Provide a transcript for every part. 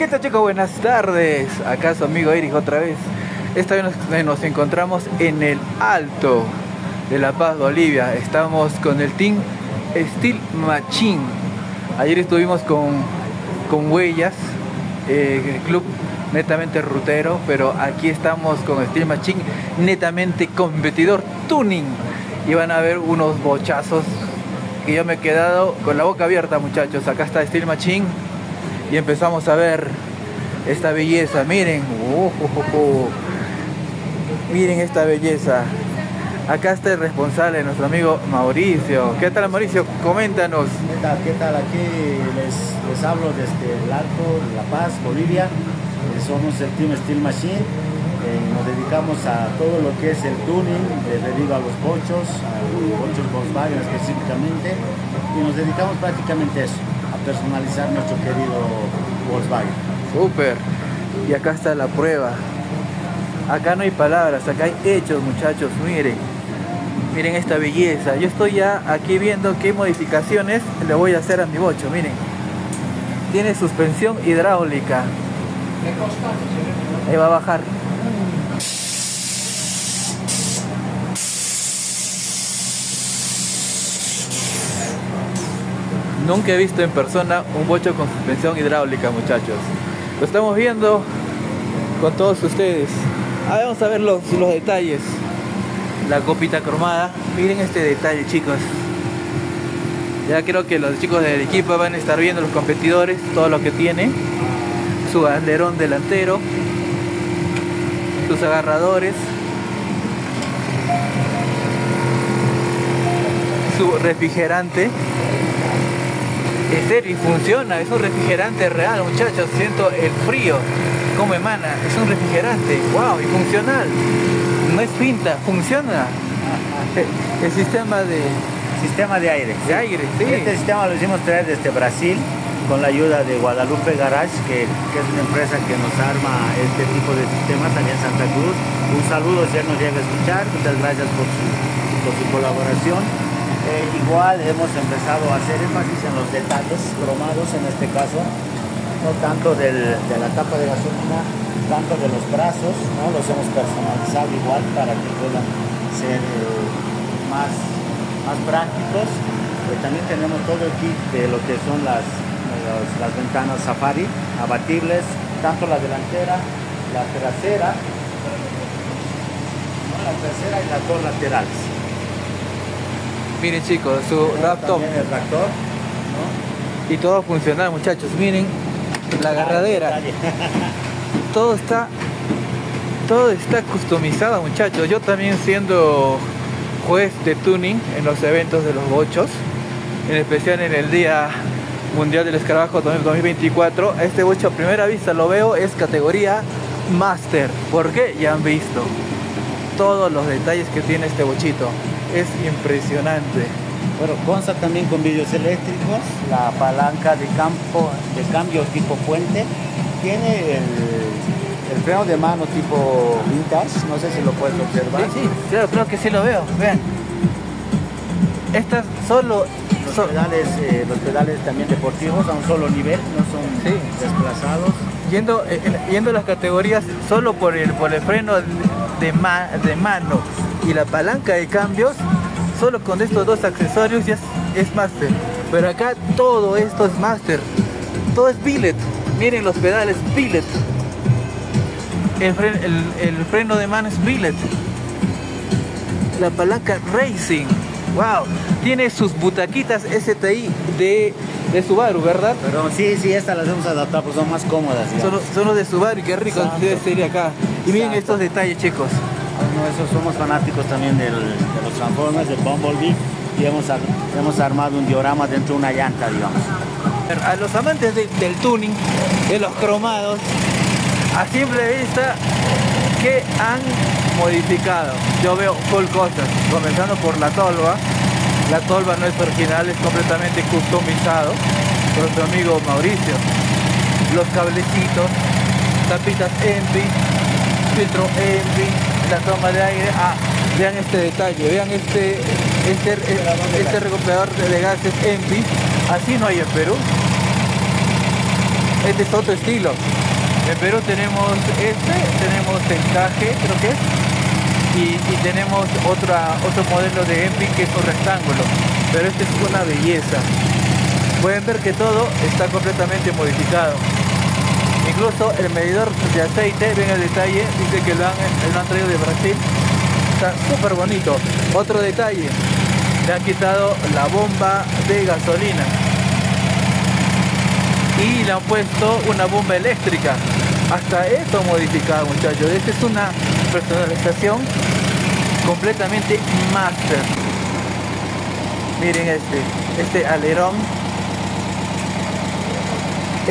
¿Qué tal chicos? Buenas tardes. Acá su amigo Eric otra vez. Esta vez nos, encontramos en el Alto de La Paz, Bolivia. Estamos con el team Steel Machine. Ayer estuvimos con, con Huellas, eh, el club netamente rutero, pero aquí estamos con Steel Machine, netamente competidor tuning. Y van a ver unos bochazos que yo me he quedado con la boca abierta, muchachos. Acá está Steel Machine y empezamos a ver esta belleza. Miren, miren esta belleza. Acá está el responsable, nuestro amigo Mauricio. ¿Qué tal Mauricio? Coméntanos. ¿Qué tal? ¿Qué tal? Aquí les, les hablo desde el Alto, La Paz, Bolivia. Eh, somos el Team Steel Machine. Eh, nos dedicamos a todo lo que es el tuning debido a los cochos, a los cochos Volkswagen específicamente. Y nos dedicamos prácticamente a eso, personalizar nuestro querido Volkswagen. Súper. Y acá está la prueba. Acá no hay palabras, acá hay hechos, muchachos. Miren. Miren esta belleza. Yo estoy ya aquí viendo qué modificaciones le voy a hacer a mi bocho. Miren. Tiene suspensión hidráulica. Ahí va a bajar. Nunca he visto en persona un bocho con suspensión hidráulica, muchachos. Lo estamos viendo con todos ustedes. Ahora vamos a ver los, los detalles. La copita cromada. Miren este detalle, chicos. Ya creo que los chicos del equipo van a estar viendo los competidores, todo lo que tiene. Su alerón delantero. Sus agarradores. Su refrigerante. Serio, y funciona, es un refrigerante real, muchachos. Siento el frío, como emana, es un refrigerante, wow, y funcional. No es pinta, funciona. El sistema de, Sistema de aire. de aire, sí. Este sistema lo hicimos traer desde Brasil con la ayuda de Guadalupe Garage, que, que es una empresa que nos arma este tipo de sistemas allá en Santa Cruz. Un saludo si él nos llega a escuchar, muchas gracias por su, por su colaboración. Eh, igual hemos empezado a hacer énfasis en los detalles cromados en este caso, no tanto del- de la tapa de gasolina, tanto de los brazos, ¿no? los hemos personalizado igual para que puedan ser eh, más, más prácticos. Eh, también tenemos todo el kit de lo que son las, las ventanas Safari abatibles, tanto la delantera, la trasera, la trasera y las dos laterales. Miren chicos, su laptop el tractor, ¿no? y todo funcional, muchachos. Miren la agarradera. Detalle. todo está todo está customizado muchachos yo también siendo juez de tuning en los eventos de los bochos en especial en el día mundial del escarabajo 2024 este bocho a primera vista lo veo es categoría master ¿por qué? ya han visto todos los detalles que tiene este bochito es impresionante Bueno, consta también con vídeos eléctricos, la palanca de campo de cambio tipo puente, tiene el, el freno de mano tipo vintage, no sé si lo puedes observar. sí, sí, claro, creo que sí lo veo vean estas solo Los son- pedales, eh, los pedales también deportivos a un solo nivel, no son Sí. desplazados. yendo, eh, eh, yendo las categorías solo por el, por el freno de, ma- de mano y la palanca de cambios, solo con estos dos accesorios ya es, es master. Pero acá todo esto es master. Todo es billet. Miren los pedales billet. El, fre- el- el freno de mano es billet. La palanca racing. Wow. Tiene sus butaquitas STI de, de Subaru, ¿verdad? Pero sí, sí, estas las hemos adaptado porque son más cómodas. Son, los- son los de Subaru, qué rico Exacto. debe ser acá. Y miren Exacto. estos detalles, chicos. Eso somos fanáticos también de los Transformers, del Bumblebee, y hemos, hemos armado un diorama dentro de una llanta, digamos. A los amantes de- del tuning, de los cromados, a simple vista, ¿qué han modificado? Yo veo full cosas, comenzando por la tolva. La tolva no es original, es completamente customizado por nuestro amigo Mauricio. Los cablecitos, tapitas ENVI, filtro ENVI, la toma de aire. Ah, vean este detalle, vean este, este, este, recuperador de gases ENVI. Así no hay en Perú. este es otro estilo. En Perú tenemos este, tenemos el caje, creo que es, y, tenemos otra, otro modelo de EMPI que es un rectángulo, pero este es una belleza. Pueden ver que todo está completamente modificado. Incluso el medidor de aceite, ven el detalle, dice que lo han, lo han traído de Brasil. Está súper bonito. Otro detalle, le han quitado la bomba de gasolina. Y le han puesto una bomba eléctrica. Hasta esto modificado muchachos. Esta es una personalización completamente master. Miren este este alerón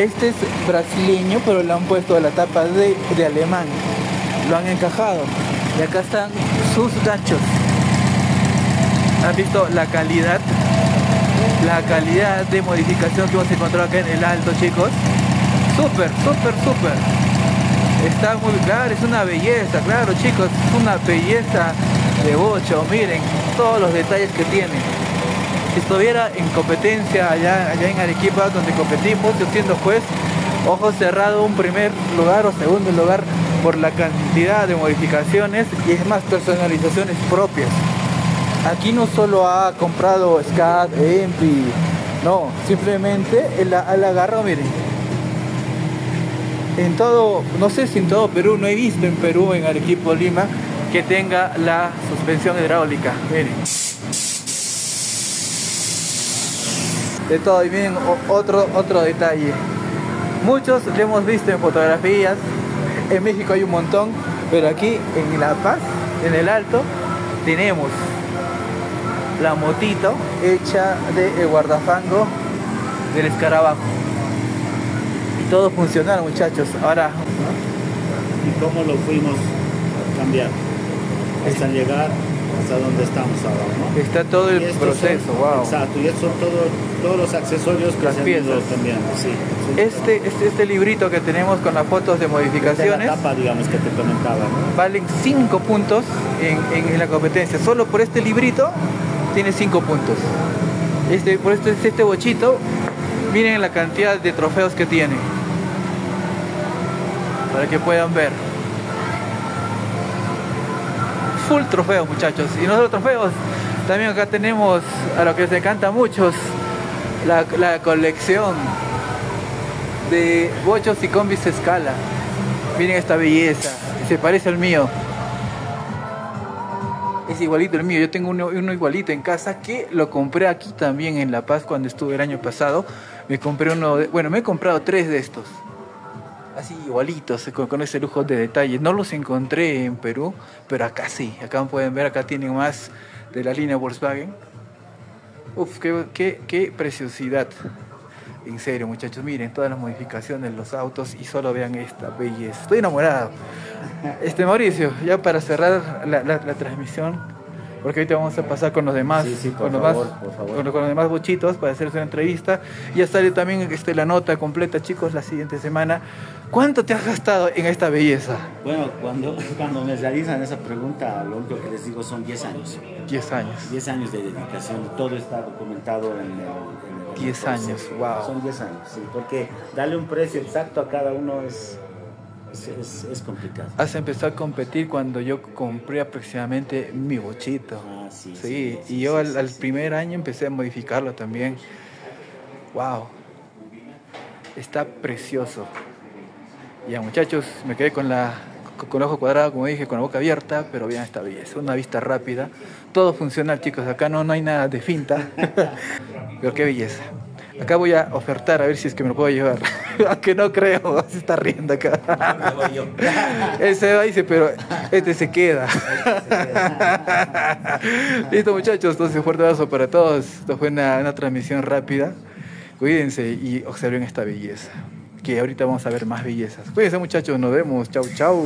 este es brasileño pero le han puesto la tapa de, de alemán lo han encajado. Y acá están sus ganchos han visto la calidad la calidad de modificación que hemos encontrado acá en el alto chicos. Súper súper súper. Está muy claro es una belleza claro chicos. Es una belleza de bocho. Miren todos los detalles que tiene si estuviera en competencia allá, allá en Arequipa donde competimos yo siendo juez ojo cerrado un primer lugar o segundo lugar por la cantidad de modificaciones y es más personalizaciones propias Aquí no solo ha comprado SCAT, EMPI, no, simplemente el, el agarro, miren. En todo, no sé si en todo Perú, no he visto en Perú, en Arequipa, Lima, que tenga la suspensión hidráulica. Miren. De todo, y miren otro, otro detalle. Muchos lo hemos visto en fotografías, en México hay un montón, pero aquí en La Paz, en el Alto, tenemos la motito hecha de guardafango del escarabajo. Y todo funcional muchachos. Ahora. ¿Y cómo lo fuimos a cambiar? Hasta llegar hasta donde estamos ahora, ¿no? Está todo el proceso, wow. Exacto, y estos son todos los accesorios que Las se piezas. Sí, este, este, este, librito que tenemos con las fotos de modificaciones. La tapa, digamos, que te comentaba, ¿no? Valen 5 puntos en, en, en la competencia. Solo por este librito tiene 5 puntos. Este, por este, este bochito, miren la cantidad de trofeos que tiene. Para que puedan ver. Full trofeos muchachos. Y no solo trofeos, también acá tenemos a lo que se encanta a muchos, la, colección de bochos y combis escala. Miren esta belleza, se parece al mío es igualito el mío. Yo tengo uno, igualito en casa que lo compré aquí también en La Paz cuando estuve el año pasado. Me compré uno, bueno, me he comprado tres de estos. Así igualitos, con, ese lujo de detalles. No los encontré en Perú, pero acá sí. Acá pueden ver, acá tienen más de la línea Volkswagen. Uf, qué, preciosidad. En serio, muchachos, miren todas las modificaciones los autos y solo vean esta belleza. Estoy enamorado. Este Mauricio, ya para cerrar la, la, transmisión, porque ahorita vamos a pasar con los demás, con, los favor, Con, los demás bochitos para hacerse una entrevista. Ya sale también este, la nota completa, chicos, la siguiente semana. ¿Cuánto te has gastado en esta belleza? Bueno, cuando, cuando me realizan esa pregunta, lo único que les digo son 10 años. 10 años. 10 años de dedicación. Todo está documentado en el... 10 años, wow. Son 10 años, sí, porque darle un precio exacto a cada uno es es, complicado. Has empezado a competir cuando yo compré aproximadamente mi bochito. Ah, sí, sí, y yo al, primer año empecé a modificarlo también. ¡Wow! Está precioso. Ya muchachos, me quedé con la con el ojo cuadrado, como dije, con la boca abierta, pero bien esta belleza, una vista rápida. Todo funcional, chicos, acá no, no hay nada de finta. pero qué belleza. Acá voy a ofertar a ver si es que me lo puedo llevar. Aunque no creo, se está riendo acá. Ese va dice, pero este se queda. Listo muchachos, entonces fuerte abrazo para todos. Esto fue una, una transmisión rápida. Cuídense y observen esta belleza. Que ahorita vamos a ver más bellezas. Cuídense muchachos, nos vemos. Chau, chau.